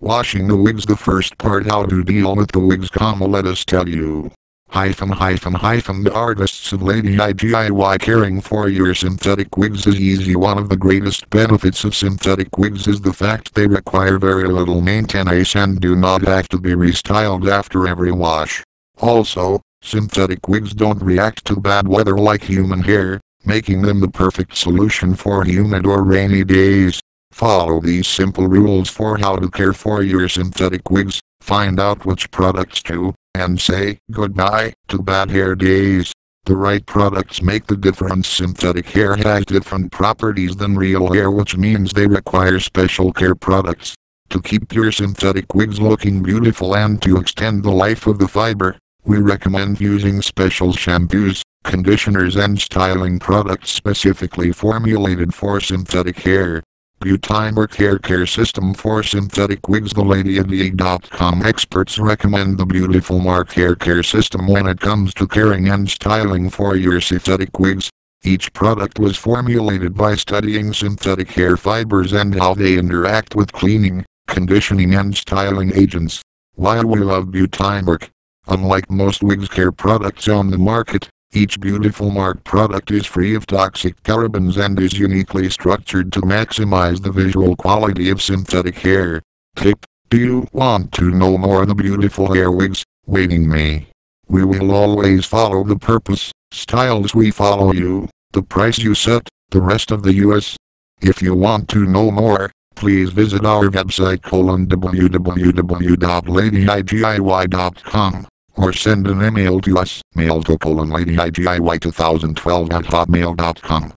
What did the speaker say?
Washing the wigs the first part how to deal with the wigs comma let us tell you. Hyphen hyphen hyphen the artists of Ladyidiy caring for your synthetic wigs is easy one of the greatest benefits of synthetic wigs is the fact they require very little maintenance and do not have to be restyled after every wash. Also, synthetic wigs don't react to bad weather like human hair, making them the perfect solution for humid or rainy days. Follow these simple rules for how to care for your synthetic wigs, find out which products to, and say goodbye to bad hair days. The right products make the difference. Synthetic hair has different properties than real hair which means they require special care products. To keep your synthetic wigs looking beautiful and to extend the life of the fiber, we recommend using special shampoos, conditioners and styling products specifically formulated for synthetic hair. Beautymark Hair Care System for Synthetic Wigs The lady in the Ladyidiy.com experts recommend the Beautymark Hair Care System when it comes to caring and styling for your synthetic wigs. Each product was formulated by studying synthetic hair fibers and how they interact with cleaning, conditioning and styling agents. While we love Beautymark, unlike most wigs care products on the market, each Beautymark product is free of toxic parabens and is uniquely structured to maximize the visual quality of synthetic hair. Tip, do you want to know more the beautiful hair wigs, waiting me? We will always follow the purpose, styles we follow you, the price you set, the rest of the US. If you want to know more, please visit our website colon www.ladyidiy.com or send an email to us, mail to colonladyIGIY2012 at hotmail.com.